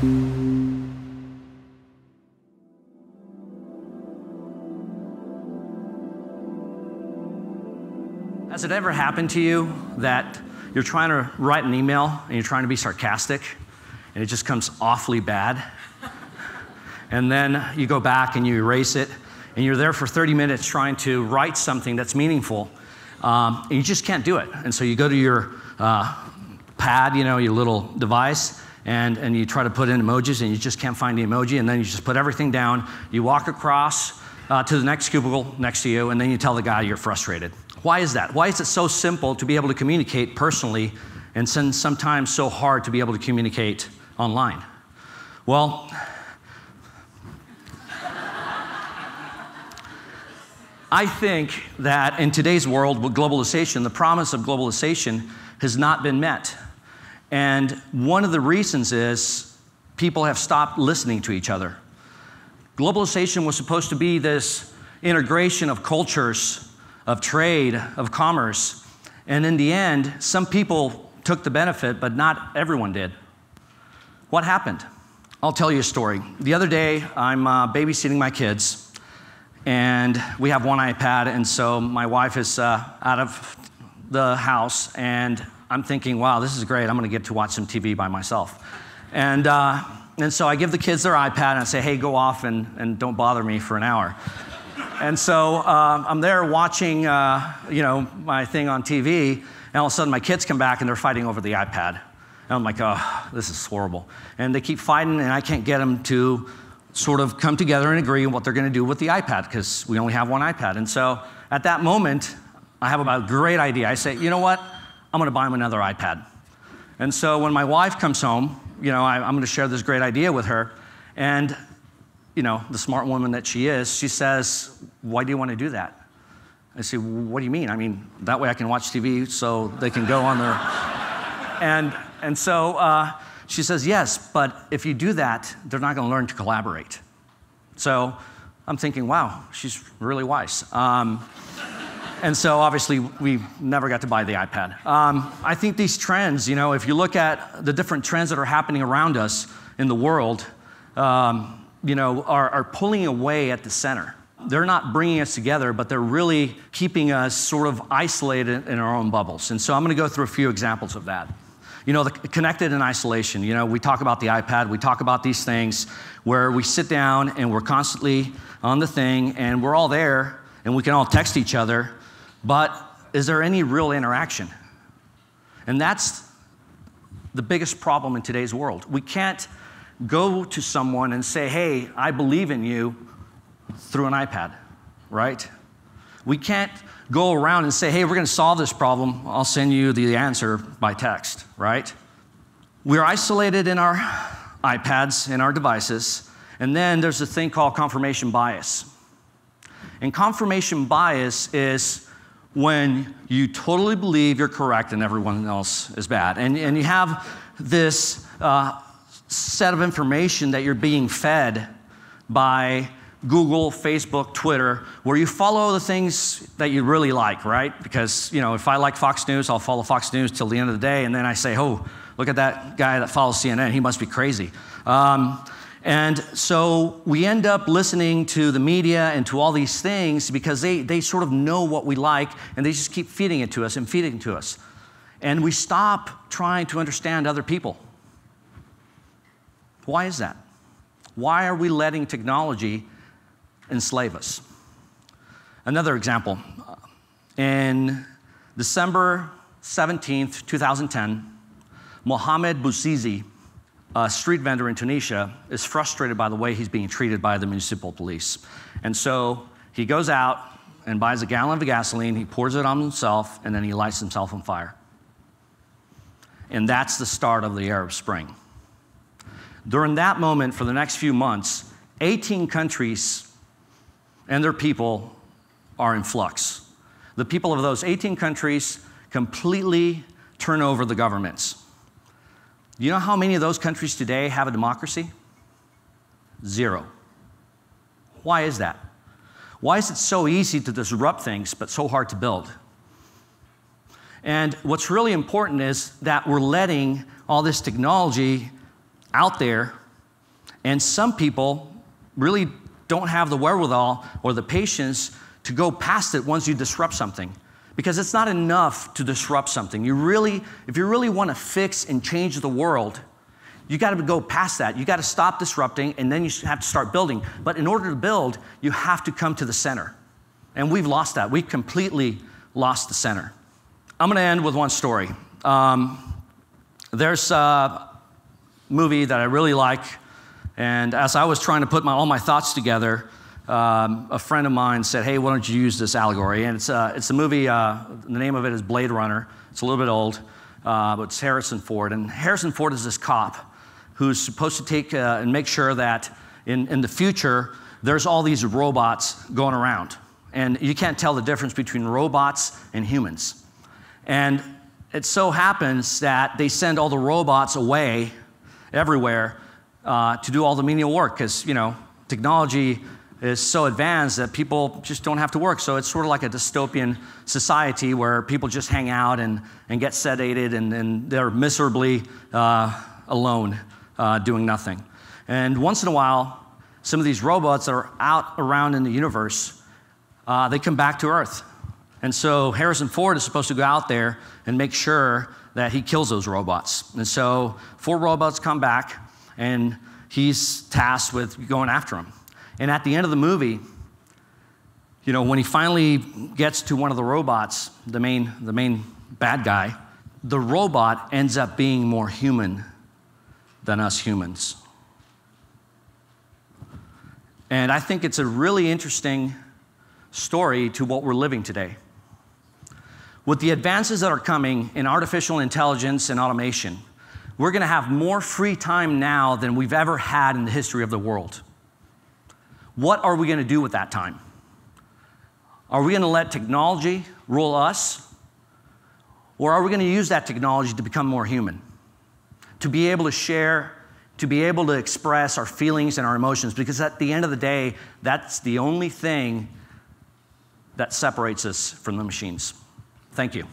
Has it ever happened to you that you're trying to write an email and you're trying to be sarcastic and it just comes awfully bad? And then you go back and you erase it and you're there for 30 minutes trying to write something that's meaningful um, and you just can't do it. And so you go to your uh, pad, you know, your little device, and, and you try to put in emojis and you just can't find the emoji, and then you just put everything down. You walk across uh, to the next cubicle next to you, and then you tell the guy you're frustrated. Why is that? Why is it so simple to be able to communicate personally and sometimes so hard to be able to communicate online? Well, I think that in today's world with globalization, the promise of globalization has not been met. And one of the reasons is people have stopped listening to each other. Globalization was supposed to be this integration of cultures, of trade, of commerce. And in the end, some people took the benefit, but not everyone did. What happened? I'll tell you a story. The other day, I'm uh, babysitting my kids and we have one iPad, and so my wife is uh, out of the house, and I'm thinking, wow, this is great. I'm going to get to watch some TV by myself. And, uh, and so I give the kids their iPad and I say, hey, go off and, and don't bother me for an hour. and so uh, I'm there watching, uh, you know, my thing on TV, and all of a sudden my kids come back and they're fighting over the iPad. And I'm like, oh, this is horrible. And they keep fighting, and I can't get them to sort of come together and agree on what they're going to do with the iPad because we only have one iPad. And so at that moment, I have about a great idea. I say, you know what? I'm going to buy him another iPad. And so when my wife comes home, you know, I, am going to share this great idea with her. And, you know, the smart woman that she is, she says, why do you want to do that? I say, what do you mean? I mean, that way I can watch TV so they can go on their. and, and so, uh, she says, Yes, but if you do that, they're not going to learn to collaborate. So I'm thinking, wow, she's really wise. Um, and so obviously we never got to buy the iPad. Um, I think these trends, you know, if you look at the different trends that are happening around us in the world, um, you know, are, are pulling away at the center. They're not bringing us together, but they're really keeping us sort of isolated in our own bubbles. And so I'm going to go through a few examples of that. You know, the connected and isolation. You know, we talk about the iPad, we talk about these things where we sit down and we're constantly on the thing and we're all there and we can all text each other, but is there any real interaction? And that's the biggest problem in today's world. We can't go to someone and say, hey, I believe in you through an iPad, right? We can't go around and say, hey, we're going to solve this problem. I'll send you the answer by text, right? We're isolated in our iPads, in our devices, and then there's a thing called confirmation bias. And confirmation bias is when you totally believe you're correct and everyone else is bad. And, and you have this uh, set of information that you're being fed by Google, Facebook, Twitter, where you follow the things that you really like, right? Because, you know, if I like Fox News, I'll follow Fox News till the end of the day, and then I say, oh, look at that guy that follows CNN, he must be crazy. Um, and so we end up listening to the media and to all these things because they, they sort of know what we like and they just keep feeding it to us and feeding it to us. And we stop trying to understand other people. Why is that? Why are we letting technology enslave us. Another example in December 17th, 2010, Mohamed Bouazizi, a street vendor in Tunisia, is frustrated by the way he's being treated by the municipal police. And so he goes out and buys a gallon of gasoline, he pours it on himself, and then he lights himself on fire. And that's the start of the Arab Spring. During that moment, for the next few months, 18 countries and their people are in flux. The people of those 18 countries completely turn over the governments. Do you know how many of those countries today have a democracy? Zero. Why is that? Why is it so easy to disrupt things but so hard to build? And what's really important is that we're letting all this technology out there And some people really don't have the wherewithal or the patience to go past it once you disrupt something. Because it's not enough to disrupt something. You really, if you really want to fix and change the world, you got to go past that. You got to stop disrupting and then you have to start building. But in order to build, you have to come to the center. And we've lost that. We've completely lost the center. I'm going to end with one story. Um, there's a movie that I really like, and as I was trying to put my, all my thoughts together, um, a friend of mine said, Hey, why don't you use this allegory? And it's a, it's a movie, uh, the name of it is Blade Runner. It's a little bit old, uh, but it's Harrison Ford. And Harrison Ford is this cop who's supposed to take uh, and make sure that in, in the future, there's all these robots going around. And you can't tell the difference between robots and humans. And it so happens that they send all the robots away everywhere uh, to do all the menial work because, you know, technology is so advanced that people just don't have to work. So it's sort of like a dystopian society where people just hang out and, and get sedated and, and they're miserably uh, alone uh, doing nothing. And once in a while, some of these robots that are out around in the universe, uh, they come back to Earth and so Harrison Ford is supposed to go out there and make sure that he kills those robots. And so four robots come back, and he's tasked with going after them. And at the end of the movie, you know, when he finally gets to one of the robots, the main, the main bad guy, the robot ends up being more human than us humans. And I think it's a really interesting story to what we're living today. With the advances that are coming in artificial intelligence and automation, we're going to have more free time now than we've ever had in the history of the world. What are we going to do with that time? Are we going to let technology rule us? Or are we going to use that technology to become more human? To be able to share, to be able to express our feelings and our emotions, because at the end of the day, that's the only thing that separates us from the machines. Thank you.